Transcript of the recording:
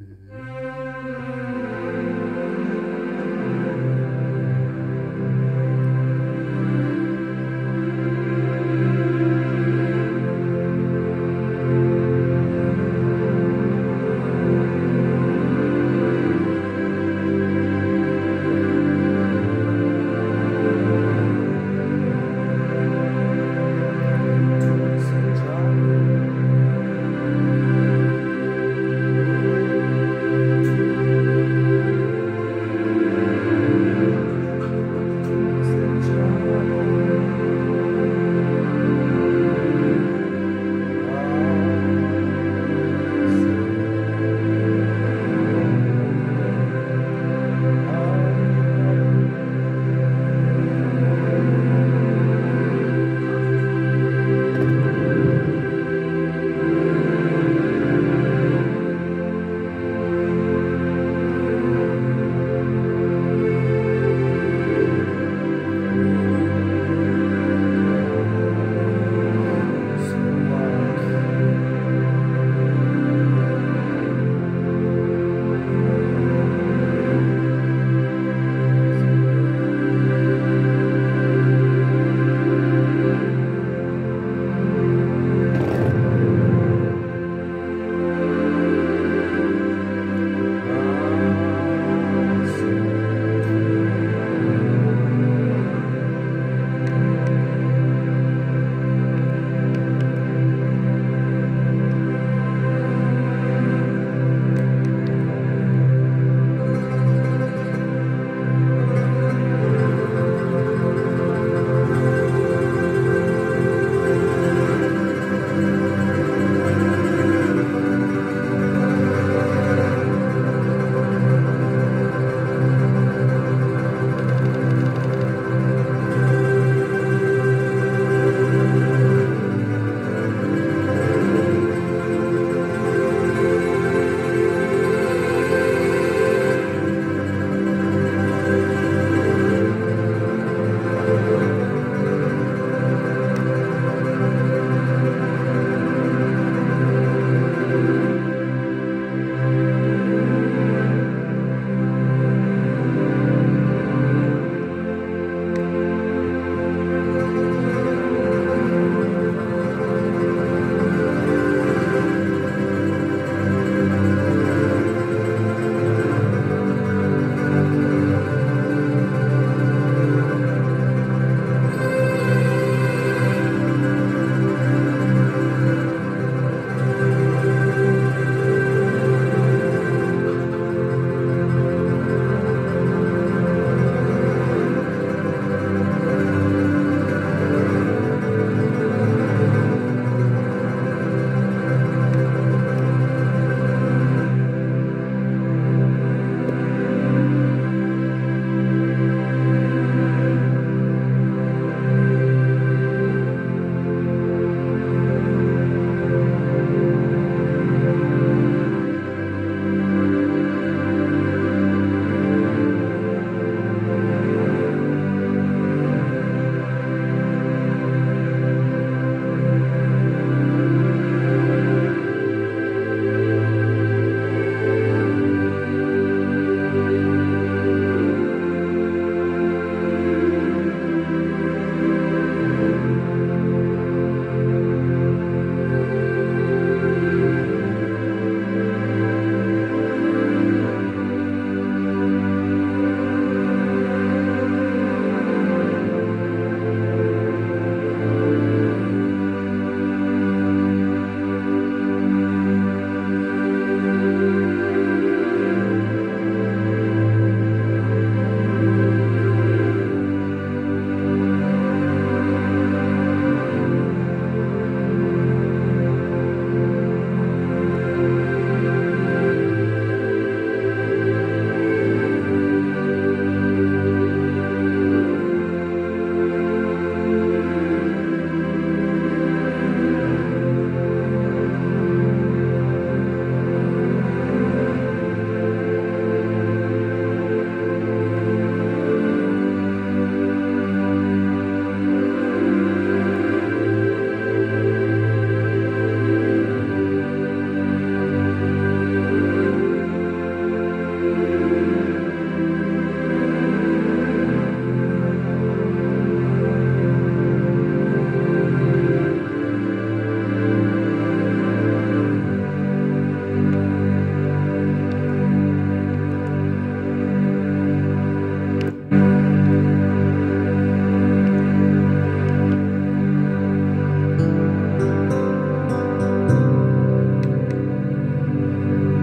Mm-hmm.